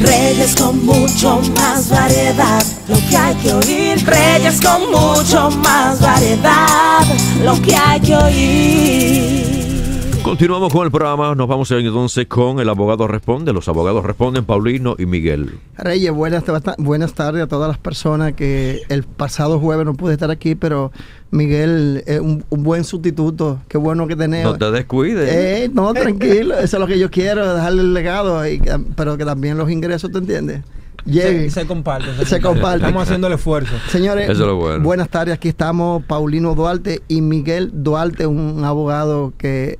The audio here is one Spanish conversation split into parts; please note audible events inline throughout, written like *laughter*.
Reyes con mucho más variedad, lo que hay que oír. Reyes con mucho más variedad, lo que hay que oír. Continuamos con el programa, nos vamos entonces con el abogado responde. Los abogados responden, Paulino y Miguel. Reyes, buenas, buenas tardes a todas las personas que el pasado jueves no pude estar aquí, pero Miguel es un, buen sustituto. Qué bueno que tenemos. No te descuides. Eh, no, *laughs* tranquilo, eso es lo que yo quiero, dejarle el legado, pero que también los ingresos, ¿te entiendes? Se, se, comparte, se, comparte. Estamos haciendo el esfuerzo. Señores, buenas tardes. Aquí estamos Paulino Duarte y Miguel Duarte, un abogado que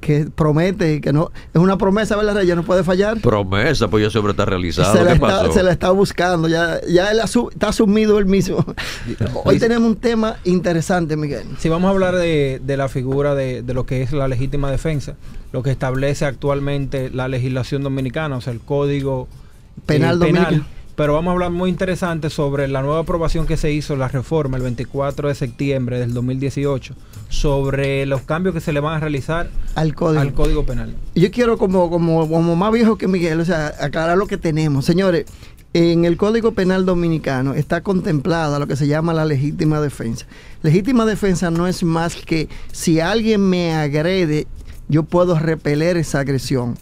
que promete y que no es una promesa, ¿verdad, Ya no puede fallar. Promesa, pues ya siempre está realizado. Se, la está, se la está buscando, ya, ya él está asumido él mismo. *laughs* Hoy tenemos un tema interesante, Miguel. Si vamos a hablar de, de la figura de, de, lo que es la legítima defensa, lo que establece actualmente la legislación dominicana, o sea, el código penal, eh, dominicano pero vamos a hablar muy interesante sobre la nueva aprobación que se hizo, la reforma, el 24 de septiembre del 2018, sobre los cambios que se le van a realizar al código, al código penal. Yo quiero, como, como, como más viejo que Miguel, o sea, aclarar lo que tenemos. Señores, en el Código Penal Dominicano está contemplada lo que se llama la legítima defensa. Legítima defensa no es más que si alguien me agrede, yo puedo repeler esa agresión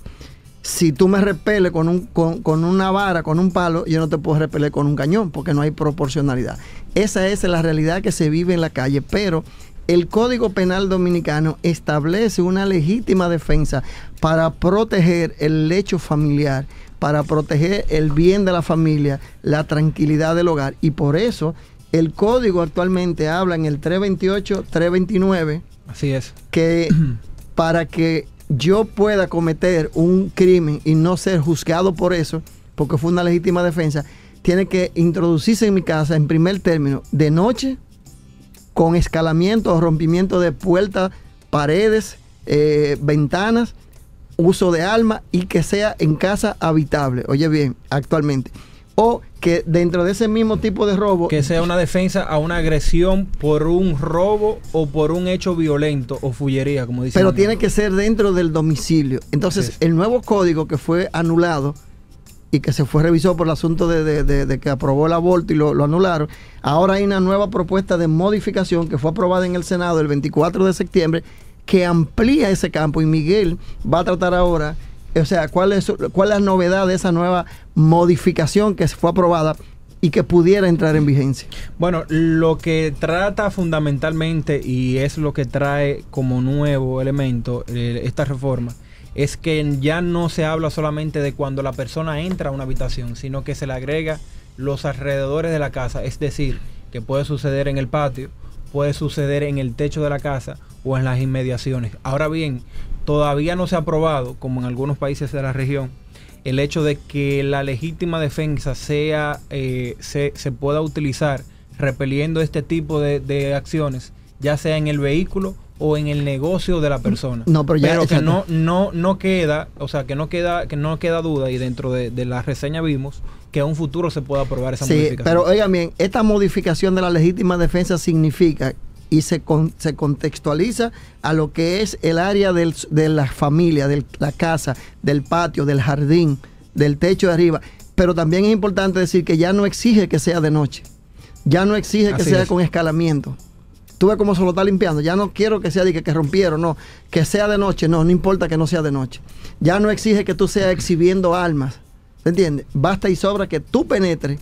si tú me repeles con, un, con, una vara, con un palo, yo no te puedo repeler con un cañón porque no hay proporcionalidad. Esa es la realidad que se vive en la calle, pero el Código Penal Dominicano establece una legítima defensa para proteger el lecho familiar, para proteger el bien de la familia, la tranquilidad del hogar. Y por eso el código actualmente habla en el 328, 329. Así es. Que *clears throat* para que yo pueda cometer un crimen y no ser juzgado por eso, porque fue una legítima defensa, tiene que introducirse en mi casa en primer término de noche, con escalamiento o rompimiento de puertas, paredes, eh, ventanas, uso de arma y que sea en casa habitable. Oye bien, actualmente o que dentro de ese mismo tipo de robo... Que sea una defensa a una agresión por un robo o por un hecho violento o fullería, como dice. Pero tiene que ser dentro del domicilio. Entonces, el nuevo código que fue anulado y que se fue revisado por el asunto de, que aprobó el aborto y lo, lo, anularon, ahora hay una nueva propuesta de modificación que fue aprobada en el Senado el 24 de septiembre que amplía ese campo y Miguel va a tratar ahora o sea, ¿cuál es, cuál es la novedad de esa nueva modificación que fue aprobada y que pudiera entrar en vigencia? Bueno, lo que trata fundamentalmente y es lo que trae como nuevo elemento eh, esta reforma es que ya no se habla solamente de cuando la persona entra a una habitación, sino que se le agrega los alrededores de la casa, es decir, que puede suceder en el patio, puede suceder en el techo de la casa o en las inmediaciones. Ahora bien, todavía no se ha aprobado, como en algunos países de la región, el hecho de que la legítima defensa sea, eh, se, pueda utilizar repeliendo este tipo de, acciones, ya sea en el vehículo o en el negocio de la persona. No, pero, ya, que no, no, no queda, o sea, que no queda, que no queda duda, y dentro de, la reseña vimos que a un futuro se pueda aprobar esa modificación. Pero oigan bien, esta modificación de la legítima defensa significa y se, se contextualiza a lo que es el área de la familia, de la casa, del patio, del jardín, del techo de arriba. Pero también es importante decir que ya no exige que sea de noche. Ya no exige que sea con escalamiento. Tú ves cómo se lo está limpiando. Ya no quiero que sea de que, que rompieron, no. Que sea de noche, no, no importa que no sea de noche. Ya no exige que tú seas exhibiendo armas. ¿Se entiende? Basta y sobra que tú penetres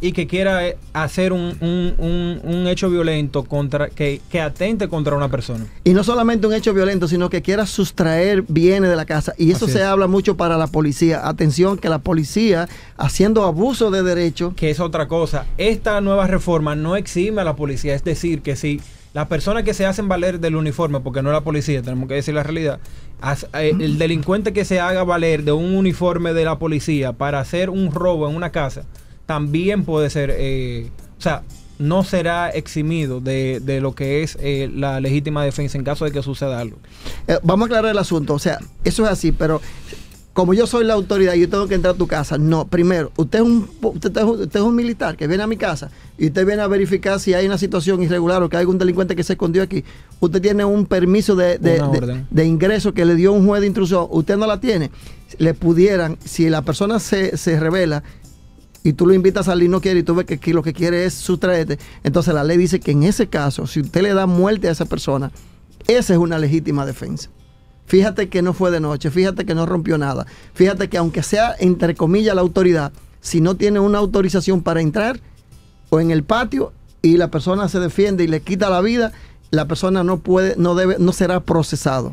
y que quiera eh, hacer un, hecho violento contra que, atente contra una persona. Y no solamente un hecho violento, sino que quiera sustraer bienes de la casa. Y eso se habla mucho para la policía. Atención, que la policía, haciendo abuso de derechos. Que es otra cosa. Esta nueva reforma no exime a la policía. Es decir, que si las personas que se hacen valer del uniforme, porque no es la policía, tenemos que decir la realidad, eh, el delincuente que se haga valer de un uniforme de la policía para hacer un robo en una casa, también puede ser, eh, o sea, no será eximido de, de lo que es eh, la legítima defensa en caso de que suceda algo. Eh, vamos a aclarar el asunto, o sea, eso es así, pero como yo soy la autoridad y yo tengo que entrar a tu casa. No, primero, usted es, un, usted, usted es un militar que viene a mi casa y usted viene a verificar si hay una situación irregular o que hay algún delincuente que se escondió aquí. Usted tiene un permiso de, de, de ingreso que le dio un juez de intrusión. Usted no la tiene. Le pudieran, si la persona se, se revela y tú lo invitas a salir no quiere y tú ves que aquí lo que quiere es sustraerte, entonces la ley dice que en ese caso, si usted le da muerte a esa persona, esa es una legítima defensa. Fíjate que no fue de noche, fíjate que no rompió nada. Fíjate que aunque sea entre comillas la autoridad, si no tiene una autorización para entrar o en el patio y la persona se defiende y le quita la vida, la persona no puede, no debe, no será procesado.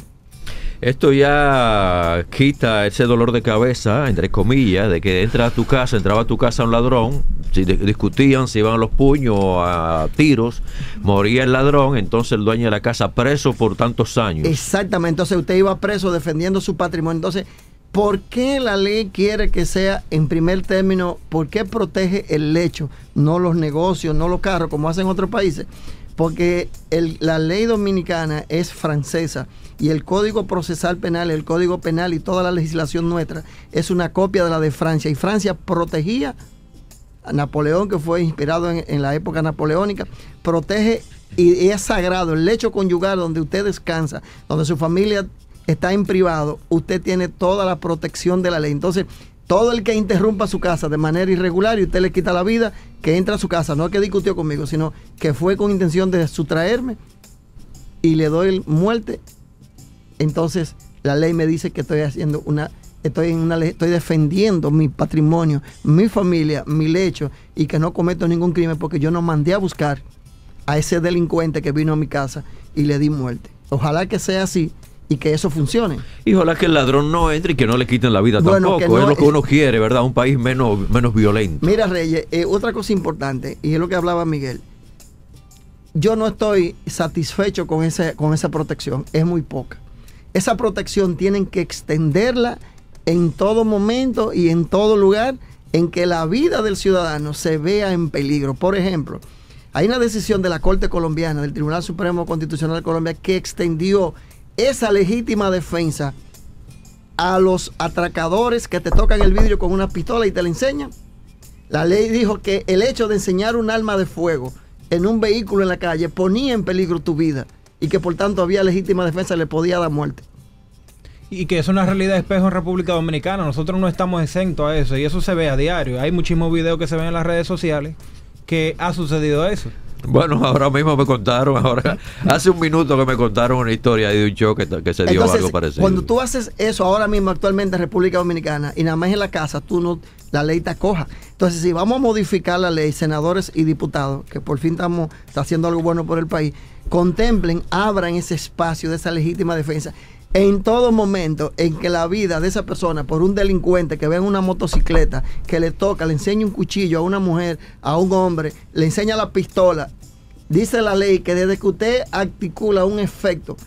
Esto ya quita ese dolor de cabeza, entre comillas, de que entra a tu casa, entraba a tu casa un ladrón, si di- discutían, se iban los puños a tiros, moría el ladrón, entonces el dueño de la casa preso por tantos años. Exactamente, entonces usted iba preso defendiendo su patrimonio. Entonces, ¿por qué la ley quiere que sea en primer término, por qué protege el lecho, no los negocios, no los carros, como hacen otros países? Porque la ley dominicana es francesa y el Código Procesal Penal, el Código Penal y toda la legislación nuestra es una copia de la de Francia. Y Francia protegía a Napoleón, que fue inspirado en, en la época napoleónica, protege y es sagrado el lecho conyugal donde usted descansa, donde su familia está en privado, usted tiene toda la protección de la ley. Entonces, todo el que interrumpa su casa de manera irregular y usted le quita la vida, que entra a su casa, no que discutió conmigo, sino que fue con intención de sustraerme y le doy muerte, entonces la ley me dice que estoy haciendo una estoy en una estoy defendiendo mi patrimonio, mi familia, mi lecho y que no cometo ningún crimen porque yo no mandé a buscar a ese delincuente que vino a mi casa y le di muerte. Ojalá que sea así y que eso funcione. Y ojalá que el ladrón no entre y que no le quiten la vida Bueno, tampoco. no- es lo que uno quiere, ¿verdad? Un país menos, menos violento. Mira, Reyes, eh, otra cosa importante, y es lo que hablaba Miguel. Yo no estoy satisfecho con, ese, con esa protección, es muy poca. Esa protección tienen que extenderla en todo momento y en todo lugar en que la vida del ciudadano se vea en peligro. Por ejemplo, hay una decisión de la Corte Colombiana, del Tribunal Supremo Constitucional de Colombia, que extendió esa legítima defensa a los atracadores que te tocan el vidrio con una pistola y te la enseñan. La ley dijo que el hecho de enseñar un arma de fuego en un vehículo en la calle ponía en peligro tu vida y que por tanto había legítima defensa, le podía dar muerte. Y que es una realidad espejo en República Dominicana. Nosotros no estamos exentos a eso y eso se ve a diario. Hay muchísimos videos que se ven en las redes sociales que ha sucedido eso. Bueno, ahora mismo me contaron, ahora hace un minuto que me contaron una historia de un show que, que se dio Entonces, algo parecido. cuando tú haces eso ahora mismo actualmente en República Dominicana y nada más en la casa, tú no, la ley te acoja. Entonces, si vamos a modificar la ley, senadores y diputados, que por fin estamos está haciendo algo bueno por el país, contemplen, abran ese espacio de esa legítima defensa. En todo momento en que la vida de esa persona, por un delincuente que ve en una motocicleta, que le toca, le enseña un cuchillo a una mujer, a un hombre, le enseña la pistola, Dice la ley que desde que usted articula un efecto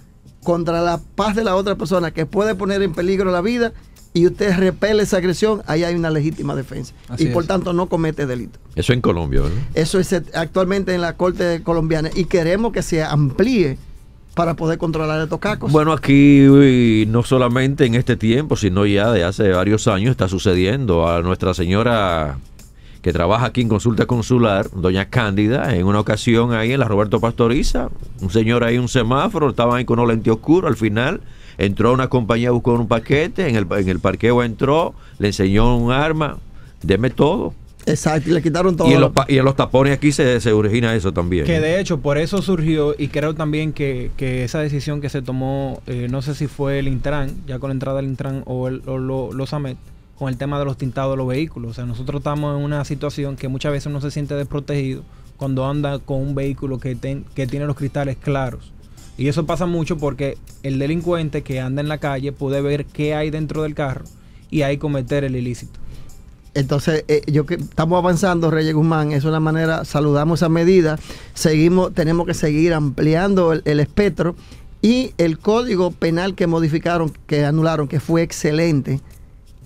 contra la paz de la otra persona que puede poner en peligro la vida y usted repele esa agresión, ahí hay una legítima defensa. Así y por es. tanto no comete delito. Eso en Colombia, ¿verdad? Eso es actualmente en la Corte Colombiana y queremos que se amplíe para poder controlar estos cacos. Bueno, aquí no solamente en este tiempo, sino ya de hace varios años está sucediendo a nuestra señora que trabaja aquí en consulta consular, doña Cándida, en una ocasión ahí en la Roberto Pastoriza, un señor ahí, un semáforo, estaban ahí con un lente oscuro, al final entró una compañía, buscó un paquete, en el, en el parqueo entró, le enseñó un arma, deme todo. Exacto, y le quitaron todo. Y en, los, pa- y en los tapones aquí se, se origina eso también. Que de hecho por eso surgió y creo también que, que esa decisión que se tomó, eh, no sé si fue el Intran, ya con la entrada del Intran o, el, o lo- los AMET, con el tema de los tintados de los vehículos. O sea, nosotros estamos en una situación que muchas veces uno se siente desprotegido cuando anda con un vehículo que, ten- que tiene los cristales claros. Y eso pasa mucho porque el delincuente que anda en la calle puede ver qué hay dentro del carro y ahí cometer el ilícito. Entonces, eh, yo que estamos avanzando, Reyes Guzmán, es una manera, saludamos esa medida, seguimos, tenemos que seguir ampliando el, espectro y el código penal que modificaron, que anularon, que fue excelente,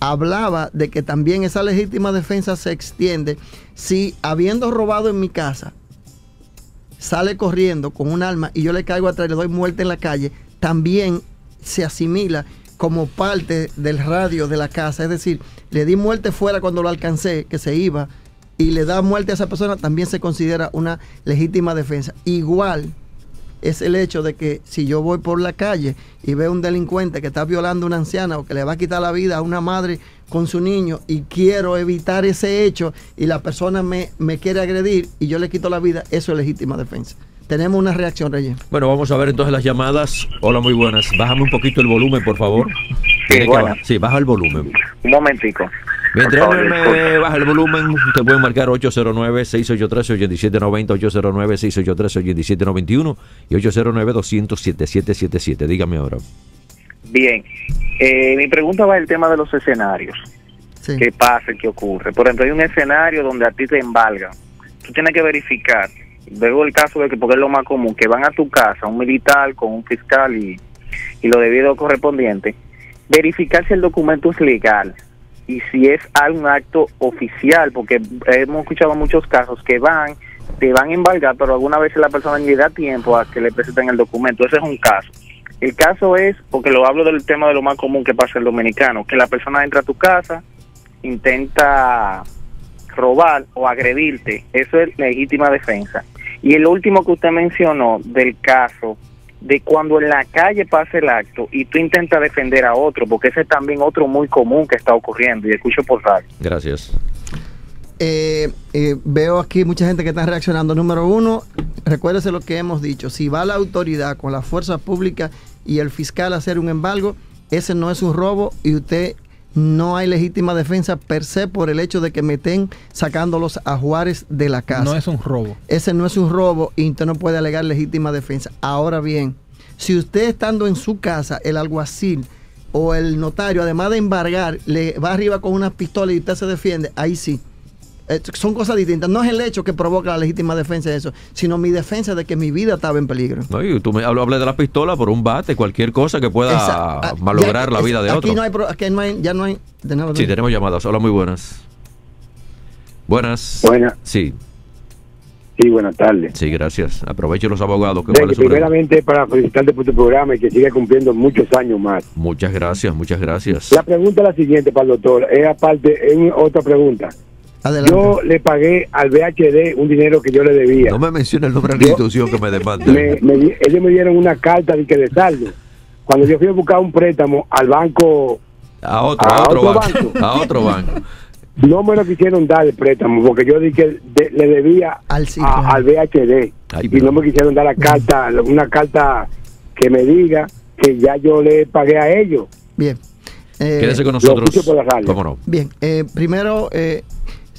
hablaba de que también esa legítima defensa se extiende si habiendo robado en mi casa, sale corriendo con un arma y yo le caigo atrás le doy muerte en la calle, también se asimila como parte del radio de la casa. Es decir, le di muerte fuera cuando lo alcancé, que se iba, y le da muerte a esa persona, también se considera una legítima defensa. Igual es el hecho de que si yo voy por la calle y veo un delincuente que está violando a una anciana o que le va a quitar la vida a una madre con su niño y quiero evitar ese hecho y la persona me, quiere agredir y yo le quito la vida, eso es legítima defensa. Tenemos una reacción, Reyes. Bueno, vamos a ver entonces las llamadas. Hola, muy buenas. Bájame un poquito el volumen, por favor. Que bueno. sí, baja el volumen. Un momentico. Mientras favor, me baja el volumen, te pueden marcar 809-683-8790, 809-683-8791 y 809-200-7777. Dígame ahora. Bien. Eh, mi pregunta va al tema de los escenarios. Sí. ¿Qué pasa? ¿Qué ocurre? Por ejemplo, hay un escenario donde a ti te embargan. Tú tienes que verificar. Luego el caso de que, porque es lo más común, que van a tu casa un militar con un fiscal y, y lo debido correspondiente, verificar si el documento es legal y si es algún acto oficial, porque hemos escuchado muchos casos que van, te van a embargar, pero alguna vez la persona ni da tiempo a que le presenten el documento. Ese es un caso. El caso es, porque lo hablo del tema de lo más común que pasa el dominicano, que la persona entra a tu casa, intenta robar o agredirte, eso es legítima defensa. Y el último que usted mencionó del caso de cuando en la calle pasa el acto y tú intentas defender a otro, porque ese es también otro muy común que está ocurriendo y escucho por radio. Gracias. Eh, eh, veo aquí mucha gente que está reaccionando. Número uno, recuérdese lo que hemos dicho. Si va la autoridad con la fuerza pública y el fiscal a hacer un embargo, ese no es un robo y usted no hay legítima defensa per se por el hecho de que me estén sacando los ajuares de la casa. No es un robo. Ese no es un robo y usted no puede alegar legítima defensa. Ahora bien, si usted estando en su casa, el alguacil o el notario, además de embargar, le va arriba con una pistola y usted se defiende, ahí sí. Eh, son cosas distintas. No es el hecho que provoca la legítima defensa de eso, sino mi defensa de que mi vida estaba en peligro. No, y tú me hablo, hablé de la pistola por un bate, cualquier cosa que pueda Esa- ah, malograr ya- la vida de aquí otro. No hay, pro- aquí no hay, ya no hay. de nuevo, Sí, tenemos llamadas. Hola, muy buenas. Buenas. Buenas. Sí, Sí, buenas tardes. sí, gracias. Aprovecho los abogados. que es pregunta? primeramente para felicitarte por tu programa y que siga cumpliendo muchos años más. Muchas gracias, muchas gracias. La pregunta es la siguiente para el doctor, es aparte, es otra pregunta. Adelante. Yo le pagué al VHD un dinero que yo le debía. No me mencione el nombre de la institución que me demanda. Me- me di- ellos me dieron una carta de que de saldo. Cuando yo fui a buscar un préstamo al banco, A otro, a a otro, otro banco. banco. A otro banco. no me lo quisieron dar el préstamo porque yo dije que de- le debía Al a- al VHD. Ay, y no me quisieron dar la carta, una carta que me diga que ya yo le pagué a ellos. Bien. Eh, Quédese con nosotros. por la radio. ¿Cómo no? Bien, eh, primero, eh,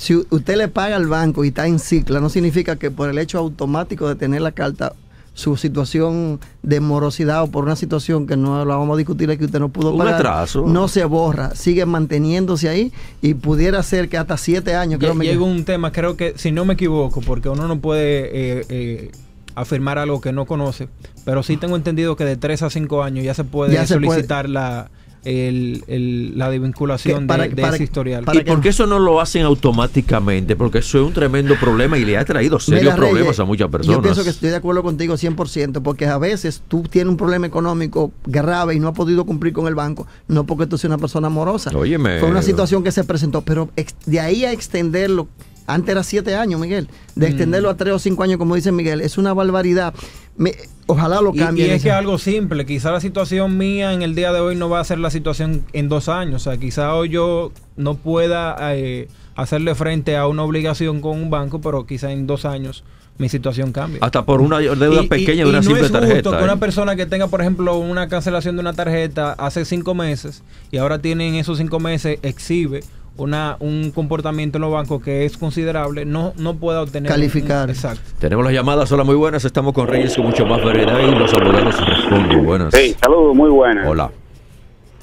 si usted le paga al banco y está en cicla, no significa que por el hecho automático de tener la carta, su situación de morosidad o por una situación que no la vamos a discutir aquí, usted no pudo Un pagar, atraso. no se borra, sigue manteniéndose ahí y pudiera ser que hasta siete años, creo Lle- me Llega un tema, creo que, si no me equivoco, porque uno no puede eh, eh, afirmar algo que no conoce, pero sí tengo entendido que de 3 a 5 años ya se puede Ya se puede. solicitar la, el, el- la desvinculación para- de, de para- ese historial. para ¿Y por qué eso no lo hacen automáticamente? Porque eso es un tremendo problema y le ha traído serios Reyes, problemas a muchas personas. Yo pienso que estoy de acuerdo contigo 100%, porque a veces tú tienes un problema económico grave y no has podido cumplir con el banco, no porque tú seas una persona amorosa. Óyeme. Fue una situación que se presentó, pero de ahí a extenderlo, antes era siete años, Miguel, de extenderlo a tres o cinco años, como dice Miguel, es una barbaridad. Me- ojalá lo cambien. y es que es algo simple, quizá la situación mía en el día de hoy no va a ser la situación en dos años, o sea, quizá hoy yo no pueda eh, hacerle frente a una obligación con un banco, pero quizá en dos años mi situación cambie. Hasta por una deuda Y- pequeña y- de una y no simple es justo tarjeta. que ¿eh? una persona que tenga, por ejemplo, una cancelación de una tarjeta hace cinco meses y ahora tiene en esos cinco meses exhibe una un comportamiento en los bancos que es considerable, no, no pueda obtener. un- Calificar. exacto. Tenemos las llamadas, hola, muy buenas. Estamos con Reyes con mucho más variedad y los abogados responden. Buenas. Sí, saludos, muy buenas. Hola.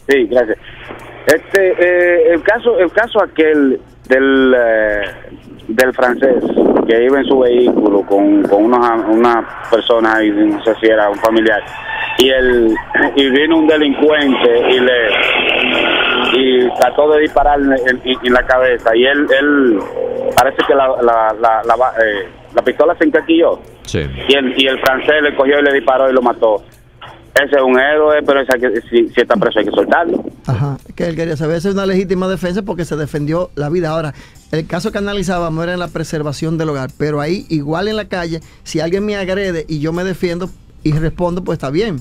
Sí, gracias. Este, eh, el caso, el caso aquel del eh, del francés que iba en su vehículo con, con unos, una persona y no sé si era un familiar y el y vino un delincuente y le y trató de disparar en, en- en la cabeza y él él parece que la la la, la, va- eh, la pistola se encaquilló Sí. y el, y el francés le cogió y le disparó y lo mató. ese es un héroe, pero ese si, si está preso hay que soltarlo. Ajá, que él quería saber. Esa es una legítima defensa porque se defendió la vida. Ahora, el caso que analizábamos era en la preservación del hogar, pero ahí, igual en la calle, si alguien me agrede y yo me defiendo y respondo, pues está bien.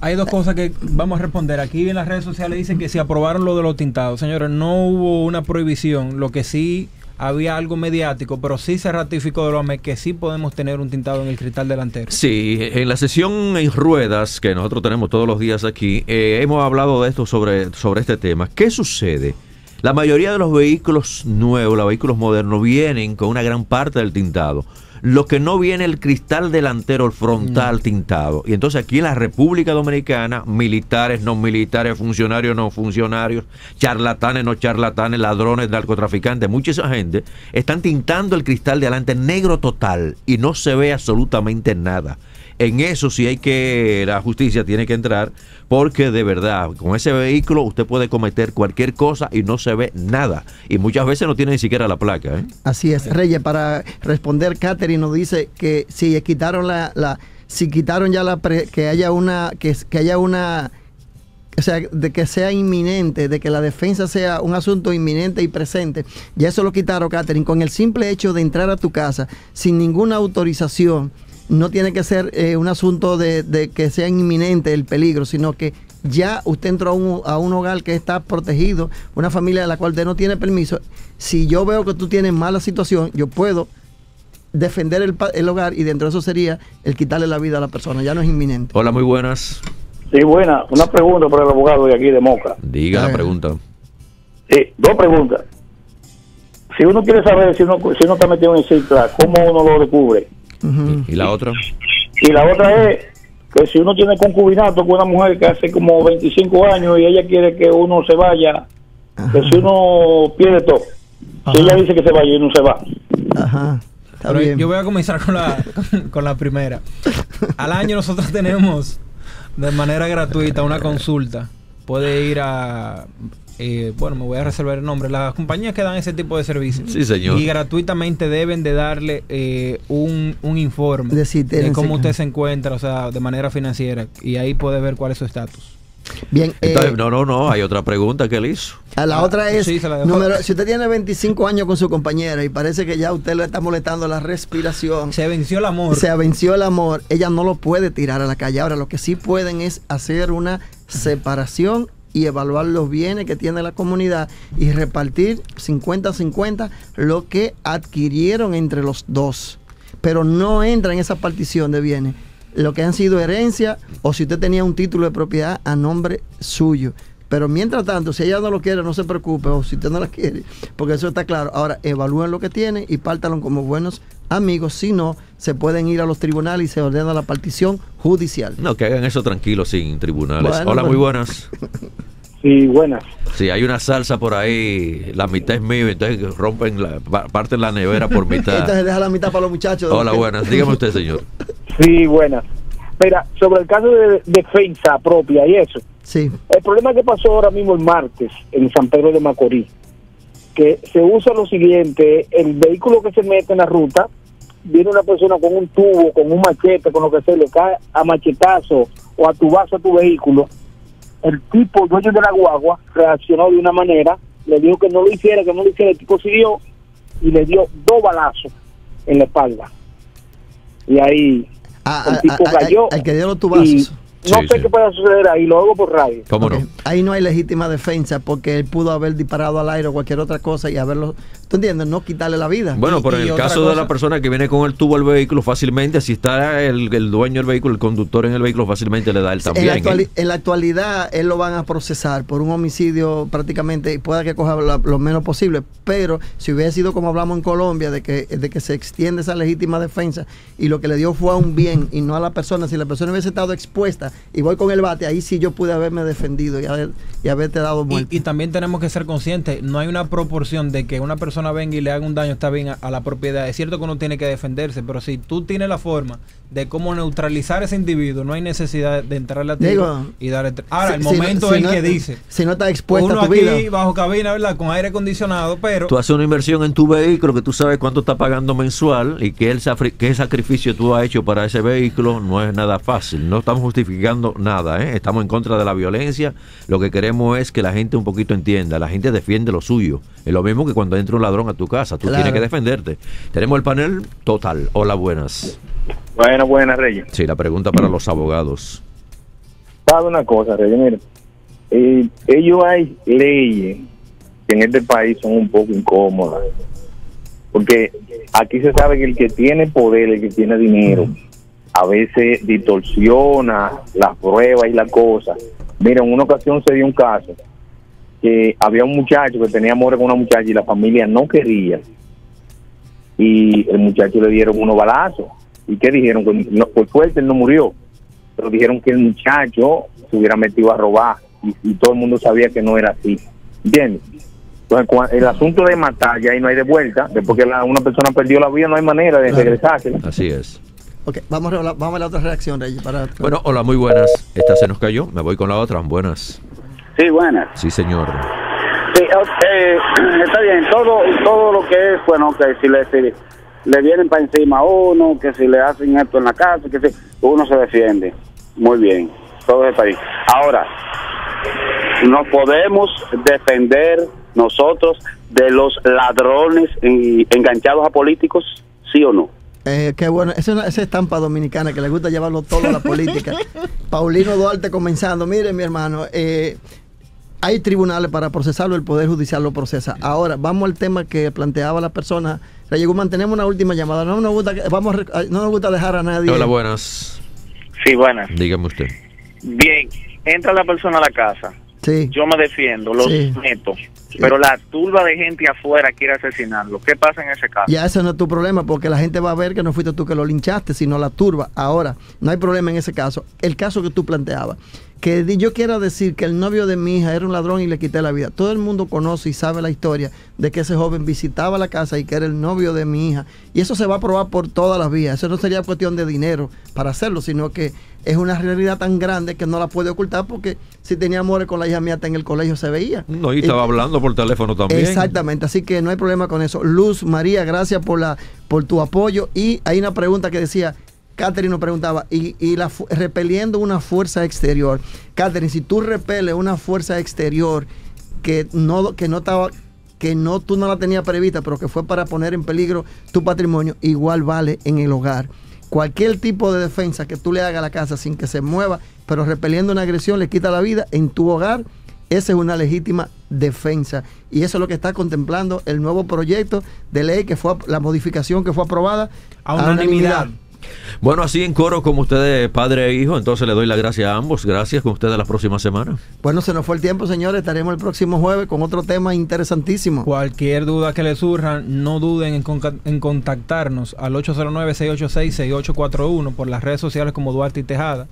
Hay dos cosas que vamos a responder. Aquí en las redes sociales dicen que se aprobaron lo de los tintados. Señores, no hubo una prohibición. Lo que sí había algo mediático, pero sí se ratificó de lo AME que sí podemos tener un tintado en el cristal delantero. Sí, en la sesión en ruedas que nosotros tenemos todos los días aquí, eh, hemos hablado de esto sobre, sobre este tema. ¿Qué sucede? La mayoría de los vehículos nuevos, los vehículos modernos, vienen con una gran parte del tintado. Lo que no viene el cristal delantero, el frontal tintado. Y entonces aquí en la República Dominicana, militares, no militares, funcionarios, no funcionarios, charlatanes, no charlatanes, ladrones, narcotraficantes, mucha esa gente están tintando el cristal de adelante negro total y no se ve absolutamente nada. En eso sí hay que, la justicia tiene que entrar, porque de verdad, con ese vehículo usted puede cometer cualquier cosa y no se ve nada. Y muchas veces no tiene ni siquiera la placa. ¿eh? Así es, Reyes, para responder, Catherine nos dice que si quitaron la, si quitaron ya la pre- que haya una, que, que haya una, o sea, de que sea inminente, de que la defensa sea un asunto inminente y presente, ya eso lo quitaron, Catherine, con el simple hecho de entrar a tu casa sin ninguna autorización, no tiene que ser eh, un asunto de, de que sea inminente el peligro, sino que ya usted entró a un, a un hogar que está protegido, una familia de la cual usted no tiene permiso. Si yo veo que tú tienes mala situación, yo puedo defender el, pa- el hogar y dentro de eso sería el quitarle la vida a la persona, ya no es inminente. Hola, muy buenas. Sí, buena. Una pregunta para el abogado de aquí de Moca. Diga la Hágale. pregunta. Sí, dos preguntas. Si uno quiere saber si uno, si uno está metido en el CITRA, ¿cómo uno lo descubre? ¿Y la otra? Y la otra es que si uno tiene concubinato con una mujer que hace como 25 años y ella quiere que uno se vaya, que si uno pierde todo. Si ella dice que se vaya y no se va. Ajá. Está Pero bien. yo voy a comenzar con la, con la primera. Al año nosotros tenemos de manera gratuita una consulta. Puede ir a... eh, bueno, me voy a reservar el nombre. Las compañías que dan ese tipo de servicios. Sí, señor. Y gratuitamente deben de darle eh, un, un informe De cómo usted se encuentra, o sea, de manera financiera. Y ahí puede ver cuál es su estatus. Bien, eh, no, no, no, hay otra pregunta que él hizo. a la ah, otra es, sí, número, si usted tiene 25 años con su compañera y parece que ya usted le está molestando la respiración, Se venció el amor. se venció el amor, ella no lo puede tirar a la calle. Ahora, lo que sí pueden es hacer una separación y evaluar los bienes que tiene la comunidad y repartir 50-50 lo que adquirieron entre los dos. Pero no entra en esa partición de bienes lo que han sido herencia o si usted tenía un título de propiedad a nombre suyo. Pero mientras tanto, si ella no lo quiere, no se preocupe, o si usted no la quiere, porque eso está claro. Ahora, evalúen lo que tiene y pártanlo como buenos amigos. Si no, se pueden ir a los tribunales y se ordena la partición judicial. No, que hagan eso tranquilo, sin tribunales. Bueno, Hola, muy *laughs* buenas. Sí, buenas. Si hay una salsa por ahí, la mitad es mía, entonces rompen la, pa- parten la nevera por *laughs* mitad. Entonces deja la mitad para los muchachos. Hola, buenas. Dígame usted, señor. Sí, buenas. Mira, sobre el caso de defensa propia y eso, Sí, el problema que pasó ahora mismo el martes en San Pedro de Macorís, que se usa lo siguiente, el vehículo que se mete en la ruta, viene una persona con un tubo, con un machete, con lo que sea, le cae a machetazo o a tubazo a tu vehículo, el tipo, dueño de la guagua, reaccionó de una manera, le dijo que no lo hiciera, que no lo hiciera, el tipo siguió y le dio dos balazos en la espalda. Y ahí A- el a- tipo a- a- cayó. al que dio los tubazos. No Sí, sé sí. qué puede suceder ahí, lo hago por radio. ¿Cómo no? Ahí no hay legítima defensa porque él pudo haber disparado al aire o cualquier otra cosa y haberlo. ¿Tú entiendes? No quitarle la vida. Bueno, Y- pero en el caso de la persona que viene con el tubo al vehículo, fácilmente, si está el, el dueño del vehículo, el conductor en el vehículo, fácilmente le da él en, la también. actuali- ¿eh? en la actualidad, él lo van a procesar por un homicidio prácticamente y pueda que coja la- lo menos posible. Pero si hubiera sido como hablamos en Colombia, de que, de que se extiende esa legítima defensa y lo que le dio fue a un bien y no a la persona, si la persona hubiese estado expuesta y voy con el bate, ahí sí yo pude haberme defendido y, haber- y haberte dado muerte. Y, y también tenemos que ser conscientes, no hay una proporción de que una persona venga y le haga un daño, está bien, a, a la propiedad. Es cierto que uno tiene que defenderse, pero si tú tienes la forma de cómo neutralizar a ese individuo, no hay necesidad de entrarle a ti Digo, y darle... tr- Ahora, Si- el si no- momento si es el no- que dice. Si no estás expuesta Uno a tu aquí vida. bajo cabina, ¿verdad? Con aire acondicionado, pero... Tú haces una inversión en tu vehículo que tú sabes cuánto está pagando mensual y que el, qué sacrificio tú has hecho para ese vehículo no es nada fácil. No estamos justificando justificando nada, ¿eh? estamos en contra de la violencia. Lo que queremos es que la gente un poquito entienda, la gente defiende lo suyo. Es lo mismo que cuando entra un ladrón a tu casa, tú Claro. tienes que defenderte. Tenemos el panel total. Hola, buenas. Bueno, buenas, Reyes. Sí, la pregunta para los abogados. Sabe una cosa, Reyes, mire. eh, ellos hay leyes que en este país son un poco incómodas. Porque aquí se sabe que el que tiene poder, el que tiene dinero, a veces distorsiona las pruebas y las cosas. Mira, en una ocasión se dio un caso que había un muchacho que tenía amor con una muchacha y la familia no quería. Y el muchacho le dieron unos balazos. ¿Y qué dijeron? Que no, por suerte él no murió. Pero dijeron que el muchacho se hubiera metido a robar. Y, y todo el mundo sabía que no era así. ¿Entiendes? Entonces, el asunto de matar, ya ahí no hay de vuelta. Después que la- una persona perdió la vida, no hay manera de Claro. regresarse. Así es. Ok, vamos a, la- vamos a la otra reacción, Reyes. Para, Bueno, hola, muy buenas. Esta se nos cayó. Me voy con la otra. Buenas. Sí, buenas. Sí, señor. Sí, eh, está bien, todo todo lo que es, bueno, que si le, si le vienen para encima a uno, que si le hacen esto en la casa, que si uno se defiende. Muy bien, todo está bien. Ahora, nos podemos defender nosotros de los ladrones en- enganchados a políticos, sí o no. Eh, qué bueno, esa es una- esa estampa dominicana que le gusta llevarlo todo a la política. *laughs* Paulino Duarte comenzando, mire mi hermano, eh, hay tribunales para procesarlo, el Poder Judicial lo procesa. Ahora, vamos al tema que planteaba la persona. Guzmán, tenemos una última llamada. No nos gusta, vamos a no nos gusta dejar a nadie. Hola, buenas. Sí, buenas. Dígame usted. Bien, entra la persona a la casa. Sí. Yo me defiendo, los Sí. meto. Pero la turba de gente afuera quiere asesinarlo. ¿Qué pasa en ese caso? Ya ese no es tu problema porque la gente va a ver que no fuiste tú que lo linchaste, sino la turba. Ahora, no hay problema en ese caso. El caso que tú planteabas, que yo quiera decir que el novio de mi hija era un ladrón y le quité la vida. Todo el mundo conoce y sabe la historia de que ese joven visitaba la casa y que era el novio de mi hija. Y eso se va a probar por todas las vías. Eso no sería cuestión de dinero para hacerlo, sino que es una realidad tan grande que no la puede ocultar porque si tenía amores con la hija mía hasta en el colegio se veía. No, y estaba Eh, hablando por teléfono también. Exactamente, así que no hay problema con eso. Luz, María, gracias por la por tu apoyo. Y hay una pregunta que decía, Catherine nos preguntaba, y, y la repeliendo una fuerza exterior. Catherine, si tú repeles una fuerza exterior que no, que no estaba que no tú no la tenías prevista, pero que fue para poner en peligro tu patrimonio, igual vale en el hogar. Cualquier tipo de defensa que tú le hagas a la casa sin que se mueva, pero repeliendo una agresión le quita la vida en tu hogar, esa es una legítima defensa. Y eso es lo que está contemplando el nuevo proyecto de ley que fue la modificación que fue aprobada A unanimidad. Bueno, así en coro como ustedes, padre e hijo, entonces le doy las gracias a ambos. Gracias con ustedes la próxima semana. Bueno, se nos fue el tiempo, señores. Estaremos el próximo jueves con otro tema interesantísimo. Cualquier duda que les surja, no duden en, conca- en contactarnos al 809-686-6841 por las redes sociales como Duarte y Tejada,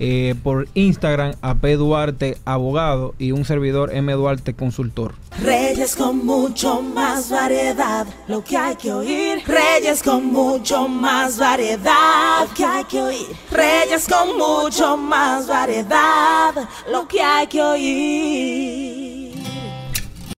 eh, por Instagram a P Duarte Abogado y un servidor M Duarte Consultor. Reyes con mucho más variedad, lo que hay que oír. Reyes con mucho más variedad, lo que hay que oír. Reyes con mucho más variedad, lo que hay que oír.